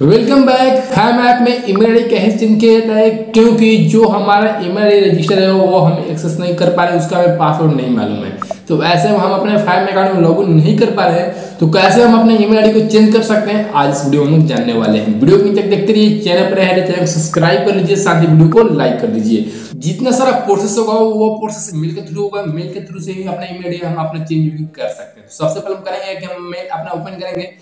Welcome back fam app में कैसे change किया जाता है? क्योंकि जो हमारा आई रजिस्टर है, वो हम एक्सेस नहीं कर पा रहे, उसका हमें पासवर्ड नहीं मालूम है। तो ऐसे हम अपने फैम अकाउंट में लॉगिन नहीं कर पा रहे हैं तो कैसे हम अपने ईमेल आईडी को चेंज कर सकते हैं? आज इस वीडियो में जानने वाले हैं। वीडियो को तक देखते रहिए चैनल पर रहे चैनल सब्सक्राइब कर लीजिए, साथ ही वीडियो को लाइक कर दीजिए। जितना सारा प्रोसेस होगा, वो प्रोसेस मेल के थ्रू होगा मेल के थ्रू से ही अपना ईमेल आईडी हम अपना चेंज कर सकते हैं। सबसे पहले हम करेंगे कि हम मेल अपना ओपन करेंगे।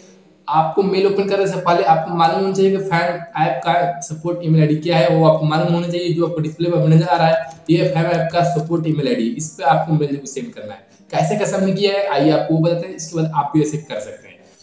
आपको मेल ओपन करने से पहले आपको मालूम होना चाहिए कि फ़ैन ऐप का सपोर्ट ईमेल आईडी क्या है, वो आपको मालूम होना चाहिए जो आपको डिस्प्ले पर नज़र आ रहा है, ये फ़ैन ऐप का सपोर्ट ईमेल आईडी इस पर आपको मेल सेंड करना है। कैसे कैसे हमने किया है, आइए आपको बताते हैं, इसके बाद आप भी ऐसे कर सकते हैं।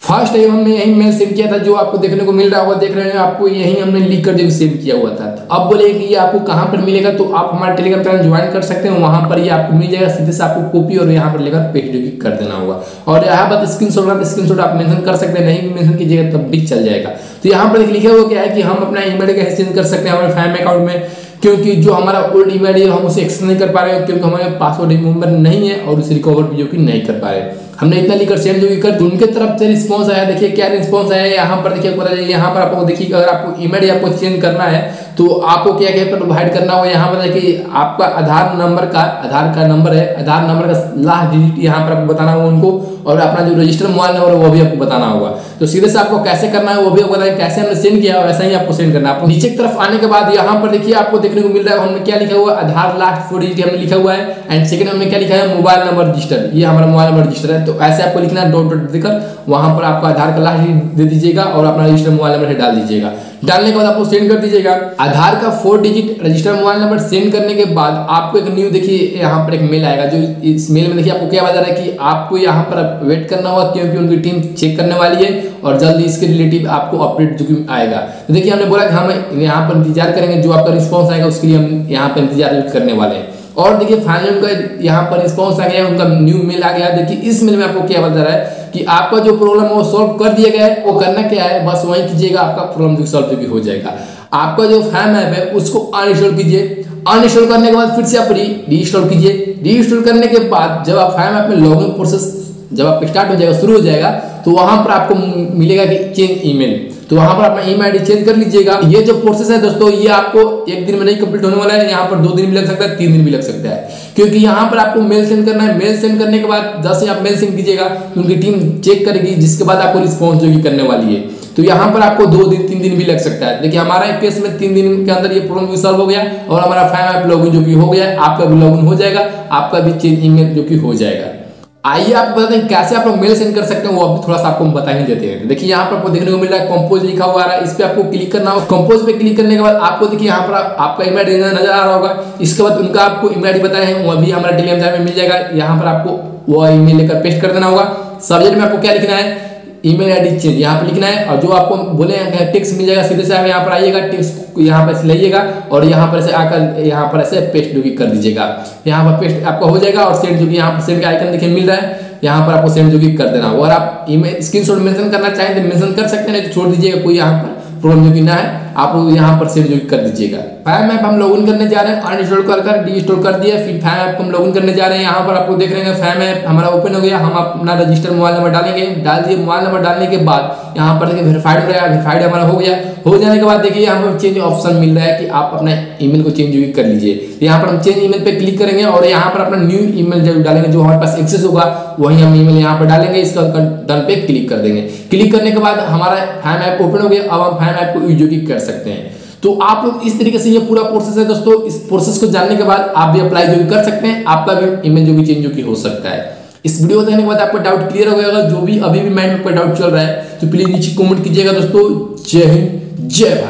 फ़र्स्ट टाइम हमने यही मेल सेव किया था, जो आपको देखने को मिल रहा होगा, देख रहे हैं, आपको यही हमने लिख कर जो सेव किया हुआ था। अब बोले कि ये आपको कहाँ पर मिलेगा तो आप हमारे टेलीग्राम चैनल ज्वाइन कर सकते हैं, वहाँ पर ये आपको मिल जाएगा, सीधे से आपको कॉपी और यहाँ पर लेकर पेस्ट जो कर देना होगा। और यहाँ पर स्क्रीन शॉट स्क्रीन आप मेंशन कर सकते हैं, नहीं भी मेंशन कीजिएगा, तब भी चल जाएगा। तो यहाँ पर लिखा हुआ क्या है कि हम अपना ईमेल कैसे चेंज कर सकते हैं, हमारे फैम अकाउंट में, क्योंकि जो हमारा ओल्ड ईमेल है, हम उसे एक्सेस नहीं कर पा रहे हैं, क्योंकि हमारे पासवर्ड रिमूवर नहीं है और उसे रिकवर भी जो कि नहीं कर पा रहे हमने इतना लिखकर सेंड जो कर उनके तरफ़ से रिस्पॉन्स आया, देखिए क्या रिस्पॉन्स आया, यहाँ पर देखिए पता यहाँ पर आपको देखिए अगर आपको ईमेल आपको चेंज करना है तो आपको क्या क्या प्रोवाइड करना होगा यहाँ पर देखिए आपका आधार नंबर का, आधार का नंबर है, आधार नंबर का लास्ट डिजिट यहाँ पर आपको बताना होगा उनको, और अपना जो रजिस्टर मोबाइल नंबर है, वो भी आपको बताना होगा। तो सीधे से आपको कैसे करना है, वो भी बताएँ कैसे हमने सेंड किया वैसा ही आपको सेंड करना है। नीचे की तरफ़ आने के बाद यहाँ पर देखिए, आपको देखने को मिल रहा है, हमने क्या लिखा हुआ आधार लास्ट फोर डिजिट हमने लिखा हुआ है। एंड सेकंड हमने क्या लिखा है? मोबाइल नंबर रजिस्टर ये हमारा मोबाइल नंबर रजिस्टर है। तो ऐसे आपको लिखना है डॉट डॉट देकर वहाँ पर आपको आधार का लास्ट दे दीजिएगा और अपना रजिस्टर मोबाइल नंबर डाल दीजिएगा। डालने के बाद आपको सेंड कर दीजिएगा। आधार का four digit register mobile number send करने के बाद आपको एक न्यू देखिए, यहाँ पर एक मेल आएगा, जो इस मेल में देखिए आपको क्या बता रहा है कि आपको यहाँ पर वेट करना होगा, क्योंकि उनकी टीम चेक करने वाली है और जल्दी इसके रिलेटिव आपको अपडेट जो आएगा। तो देखिए, हमने बोला कि हम यहाँ पर इंतज़ार करेंगे, जो आपका रिस्पॉन्स आएगा, उसके लिए हम यहाँ पर इंतज़ार करने वाले हैं। और देखिए फाइनल उनका यहाँ पर रिस्पॉन्स आ गया, उनका न्यू मेल आ गया। देखिए इस मेल में आपको क्या बता रहा है कि आपका जो प्रॉब्लम है वो सॉल्व कर दिया गया है, वो करना क्या है? बस वही कीजिएगा, आपका प्रॉब्लम जो सॉल्व भी हो जाएगा। आपका जो फैम ऐप है, उसको अनइंस्टॉल कीजिए। अनइंस्टॉल करने के बाद फिर से आप री इंस्टॉल कीजिए। री इंस्टॉल करने के बाद जब आप फैम ऐप में लॉगिन प्रोसेस जब आप स्टार्ट हो जाएगा, शुरू हो जाएगा तो वहाँ पर आपको मिलेगा कि चेंज ईमेल तो वहाँ पर अपना आईडी चेंज कर लीजिएगा। ये जो प्रोसेस है दोस्तों, ये आपको एक दिन में नहीं कंप्लीट होने वाला है, यहाँ पर दो दिन भी लग सकता है, तीन दिन भी लग सकता है। क्योंकि यहाँ पर आपको मेल सेंड करना है। मेल सेंड करने के बाद जैसे आप मेल सेंड कीजिएगा, उनकी टीम चेक करेगी, जिसके बाद आपको रिस्पॉन्स जो करने वाली है। तो यहाँ पर आपको दो दिन, तीन दिन भी लग सकता है। देखिए, हमारा केस में तीन दिन के अंदर ये प्रॉब्लम भी सॉल्व हो गया, और हमारा फैम ऐप लॉगिन जो कि हो गया, आपका भी लॉगिन हो जाएगा, आपका भी चेंज ईमेल जो कि हो जाएगा। आइए आपको बताते हैं कैसे आप लोग मेल सेंड कर सकते हैं, वो अभी थोड़ा सा आपको बता ही देते हैं। देखिए, यहाँ पर आपको देखने को मिल रहा है कंपोज लिखा हुआ आ रहा है, इस पर आपको क्लिक करना होगा। कंपोज पे क्लिक करने के बाद आपको देखिए, यहाँ पर आपका ईमेल नज़र आ रहा होगा। इसके बाद उनका आपको ईमेल बताए हैं, वो अभी हमारा टेलीग्राम में मिल जाएगा। यहाँ पर आपको वो ईमेल लेकर पेस्ट कर देना होगा। सब्जेक्ट में आपको क्या लिखना है? ईमेल आईडी चेंज यहाँ पर लिखना है, और जो आपको बोले टेक्स्ट मिल जाएगा, सीधे से आप यहाँ पर आइएगा टेक्स्ट यहाँ पर लाइएगा, और यहाँ पर ऐसे आकर, यहाँ पर ऐसे पेस्ट जो कर दीजिएगा। यहाँ पर पेस्ट आपका हो जाएगा, और सेंड जो कि यहाँ पर सेंड का आइकन देखिए मिल रहा है, यहाँ पर आपको सेंड जो कि कर देना। और आप ईमेल स्क्रीनशॉट मेंशन करना चाहें तो मेंशन कर सकते हैं तो छोड़ दीजिएगा, कोई यहाँ पर प्रॉब्लम जो कि ना है। आप यहाँ पर सेव जो कर दीजिएगा। फैम ऐप हम लॉगिन करने जा रहे हैं। अनइंस्टॉल कर कर डी इंस्टॉल कर दिया। फिर फैम ऐप हम लॉगिन करने जा रहे हैं। यहाँ पर आपको देख रहे हैं फैम ऐप हमारा ओपन हो गया। हम अपना रजिस्टर मोबाइल नंबर डालेंगे। डाल दिए मोबाइल नंबर डालने के बाद यहाँ पर देखिए वेरीफाइड हो रहा है। वेरीफाइड हमारा हो गया। हो जाने के बाद देखिए यहाँ पर चेंज ऑप्शन मिल रहा है कि आप अपना ईमेल को चेंज कर लीजिए। यहाँ पर हम चेंज ईमेल पे क्लिक करेंगे और यहाँ पर अपना न्यू ईमेल जब डालेंगे, जो हमारे पास एक्सेस होगा, वही हम ईमेल यहाँ पर डालेंगे। इसका डन पे क्लिक कर देंगे। क्लिक करने के बाद हमारा फैम ऐप ओपन हो गया। अब हम फैम ऐप को यूज़ कर सकते हैं। तो आप लोग इस तरीके से ये पूरा प्रोसेस है दोस्तों। इस प्रोसेस को जानने के बाद आप भी अप्लाई जो भी कर सकते हैं। आपका भी इमेज जो भी चेंज जो की हो सकता है। इस वीडियो को देखने के बाद आपका डाउट क्लियर हो गया जो भी अभी भी माइंड में डाउट चल रहा है तो प्लीज़ नीचे कमेंट कीजिएगा दोस्तों। जय हिंद, जय भारत।